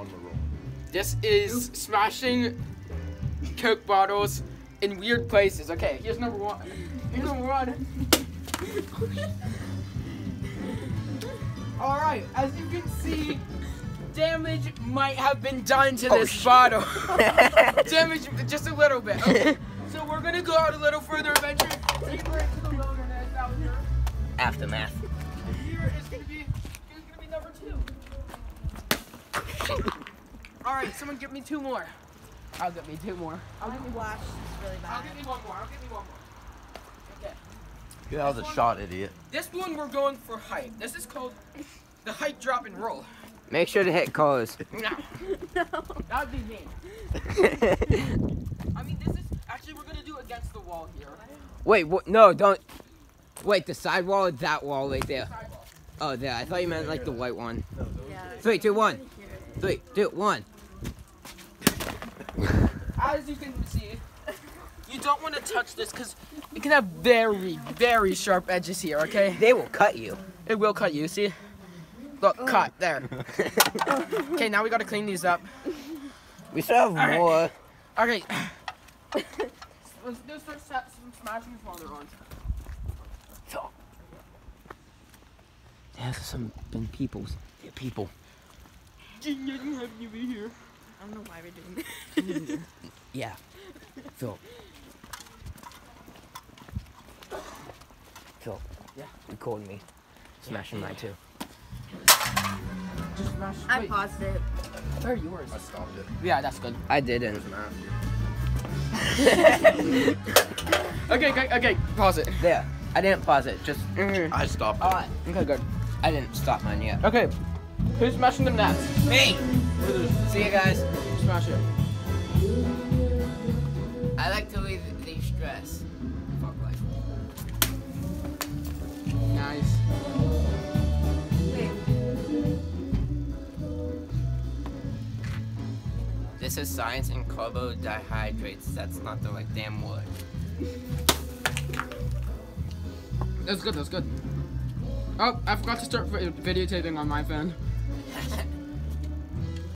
one more roll. This is smashing Coke bottles in weird places. Okay, here's number one. Here's number one. All right, as you can see, damage might have been done to Oh, this shit. bottle. damage, just a little bit. Okay. So we're gonna go out a little further adventure, deeper into the wilderness out here. Aftermath. And here is gonna be, here's gonna be All right, someone get me two more. I'll get me two more. I'll get me one. Wash is really I'll get me one more. I'll get me one more. Okay. Get out of the shot, idiot. This one we're going for height. This is called the height drop and roll. Make sure to hit colors. No. That'd be mean. I mean, this is actually we're gonna do against the wall here. Wait, what? No, don't. Wait, the side wall or that wall right there? Sidewall. Oh, there. I thought you meant like the white one. Yeah. Three, two, one. Three, two, one. As you can see, you don't want to touch this because it can have very, very sharp edges here. Okay, They will cut you. it will cut you. See? Look, oh. cut there. Okay, now we gotta clean these up. We still have Alright. more. Okay. Let's do start some smashing smaller ones. There's some been peoples. They're people. Jing, I don't have you in here. I don't know why we're doing this. Yeah. Phil. Phil. Yeah. Record me. Smashing mine too. Just smash. I wait, paused it. Where are yours? I stopped it. Yeah, that's good. I didn't. Okay, okay, okay. Pause it. There. I didn't pause it. Just. Mm. I stopped it. Okay, good. I didn't stop mine yet. Okay. Who's smashing them next? Me. See you guys. Smash it. I like to leave the stress. Fuck life. Nice. This is science and carbohydrates. That's not the like damn word. That's good. That's good. Oh, I forgot to start videotaping on my phone. Ha ha!